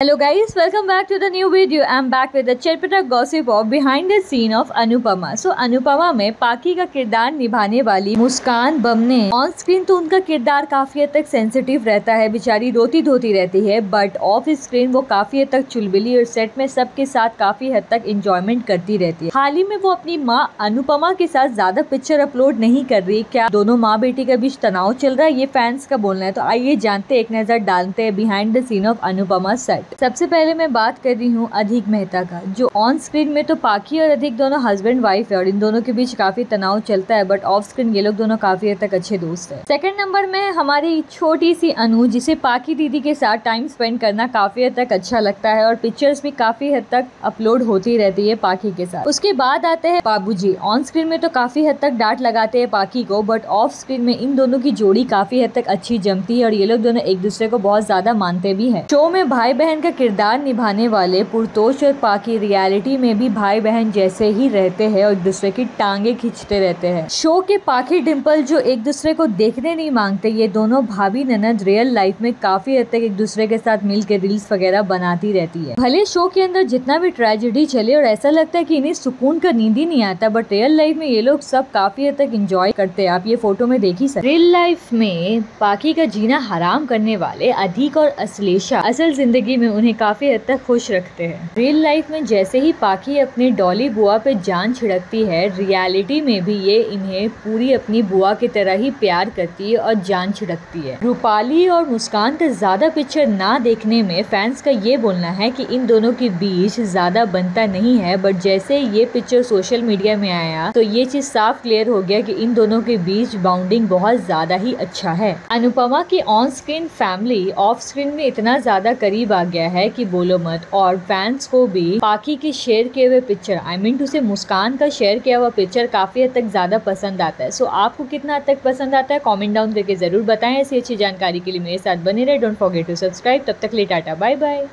Hello guys, welcome back to the new video. I'm back with the चटपटा gossip of behind the scene of Anupama. So Anupama में पाकी का किरदार निभाने वाली मुस्कान बमने on screen तो उनका किरदार काफ़ी हद तक सेंसिटिव रहता है। बेचारी रोती धोती रहती है बट ऑफ़ स्क्रीन वो काफ़ी हद तक चुलबिली और सेट में सबके साथ काफ़ी हद तक इंजॉयमेंट करती रहती है। हाल ही में वो अपनी माँ अनुपमा के साथ ज़्यादा पिक्चर अपलोड नहीं कर रही। क्या दोनों माँ बेटी के बीच तनाव चल रहा है? ये फैंस का बोलना है। तो आइए जानते एक नज़र डालते हैं behind the scene of Anupamaa set सबसे पहले मैं बात कर रही हूँ अधिक मेहता का, जो ऑन स्क्रीन में तो पाखी और अधिक दोनों हस्बैंड वाइफ है और इन दोनों के बीच काफ़ी तनाव चलता है बट ऑफ़ स्क्रीन ये लोग दोनों काफ़ी हद तक अच्छे दोस्त है। सेकंड नंबर में हमारी छोटी सी अनु, जिसे पाकी दीदी के साथ टाइम स्पेंड करना काफ़ी हद तक अच्छा लगता है और पिक्चर्स भी काफ़ी हद तक अपलोड होती रहती है पाकी के साथ। उसके बाद आते हैं बाबू ऑन स्क्रीन में तो काफ़ी हद तक डांट लगाते हैं पाकी को बट ऑफ़ स्क्रीन में इन दोनों की जोड़ी काफ़ी हद तक अच्छी जमती है और ये लोग दोनों एक दूसरे को बहुत ज़्यादा मानते भी है। शो में भाई बहन का किरदार निभाने वाले पुरतोष और पाकि रियलिटी में भी भाई बहन जैसे ही रहते हैं और एक दूसरे की टांगे खींचते रहते हैं। शो के पाखी डिम्पल जो एक दूसरे को देखने नहीं मांगते, ये दोनों भाभी ननद रियल लाइफ में काफ़ी हद तक एक दूसरे के साथ मिल के रील्स वगैरह बनाती रहती है। भले शो के अंदर जितना भी ट्रेजिडी चले और ऐसा लगता है की इन्हें सुकून का नींद ही नहीं आता, बट रियल लाइफ में ये लोग सब काफ़ी हद तक इंजॉय करते हैं। आप ये फ़ोटो में देख सकते रियल लाइफ में पाकि का जीना हराम करने वाले अधिक और अश्लेषा असल ज़िंदगी में उन्हें काफ़ी हद तक खुश रखते हैं। रियल लाइफ में जैसे ही पाखी अपनी डॉली बुआ पे जान छिड़कती है रियलिटी में भी ये इन्हें पूरी अपनी बुआ की तरह ही प्यार करती है और जान छिड़कती है। रूपाली और मुस्कान का ज़्यादा पिक्चर ना देखने में फैंस का ये बोलना है कि इन दोनों के बीच ज़्यादा बनता नहीं है बट जैसे ये पिक्चर सोशल मीडिया में आया तो ये चीज़ साफ़ क्लियर हो गया कि इन दोनों के बीच बाउंडिंग बहुत ज़्यादा ही अच्छा है। अनुपमा की on screen family off screen में इतना ज़्यादा करीब आ गया है कि बोलो मत। और फैंस को भी पाकि के शेयर किए हुए पिक्चर आई मीन टू से मुस्कान का शेयर किया हुआ पिक्चर काफ़ी हद तक ज़्यादा पसंद आता है। सो so, आपको कितना हद तक पसंद आता है कॉमेंट डाउन करके ज़रूर बताएँ। ऐसी अच्छी जानकारी के लिए मेरे साथ बने रहे। डोंट फॉरगेट टू सब्सक्राइब तब तक ले टाटा। Bye bye